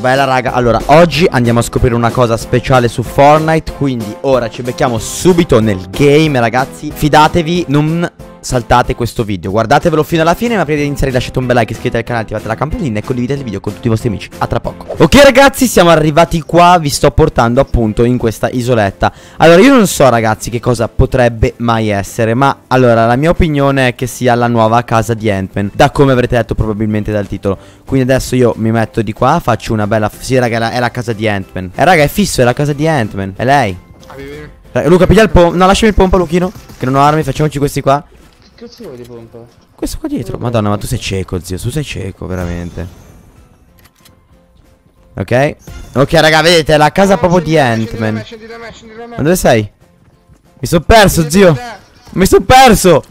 Bella raga, allora oggi andiamo a scoprire una cosa speciale su Fortnite Quindi ora ci becchiamo subito nel game ragazzi. Fidatevi, non saltate questo video. Guardatevelo fino alla fine Ma prima di iniziare lasciate un bel like, iscrivetevi al canale, attivate la campanella E condividete il video con tutti i vostri amici. A tra poco. Ok ragazzi siamo arrivati qua. Vi sto portando appunto in questa isoletta. Allora io non so ragazzi che cosa potrebbe mai essere Ma allora la mia opinione è che sia la nuova casa di Ant-Man. Da come avrete detto probabilmente dal titolo. Quindi adesso io mi metto di qua Faccio una bella Sì raga è la, è la casa di Ant-Man. Eh raga è fisso è la casa di Ant-Man. È lei. Luca piglia il pompa No lasciami il pompa Luchino Che non ho armi Facciamoci questi qua Che cazzo vuoi di pompa? questo qua dietro. Madonna ma tu sei cieco zio. Tu sei cieco veramente. Ok? Ok raga vedete la casa proprio di Ant-Man. Ma dove sei? Mi sono perso zio. Mi sono perso.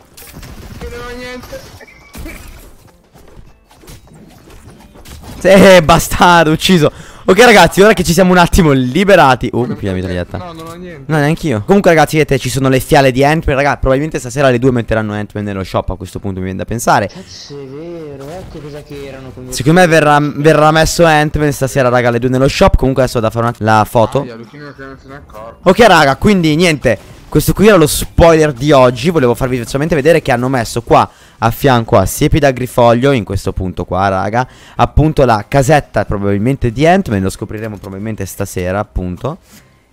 Eh bastardo ucciso Ok ragazzi ora che ci siamo un attimo liberati Oh mi piglia la mitraglietta No, non ho niente No, neanch'io. Comunque, ragazzi, vedete, ci sono le fiale di Ant-Man. Raga, probabilmente stasera le due metteranno Ant-Man nello shop. A questo punto mi viene da pensare. Cazzo è vero, ecco cosa che erano con Secondo me verrà, verrà messo Ant-Man stasera, raga, le due nello shop. Comunque, adesso vado a fare una, la foto. Non ne accorge Ok, raga, quindi niente. Questo qui era lo spoiler di oggi. Volevo farvi solamente vedere che hanno messo qua a fianco a siepi d'agrifoglio. In questo punto qua, raga. Appunto la casetta probabilmente di Ant-Man. Lo scopriremo probabilmente stasera, appunto.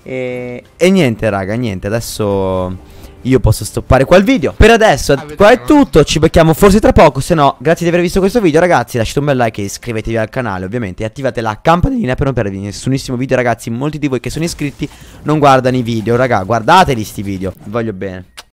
E, e niente, raga, niente. Adesso io posso stoppare qua il video. Per adesso, Ah, qua è tutto. Ci becchiamo forse tra poco. Se no, grazie di aver visto questo video, ragazzi. Lasciate un bel like e iscrivetevi al canale, ovviamente. E attivate la campanellina per non perdere nessunissimo video, ragazzi. Molti di voi che sono iscritti non guardano i video, raga. Guardateli sti video. Vi voglio bene.